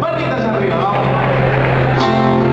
Manitas arriba, vamos.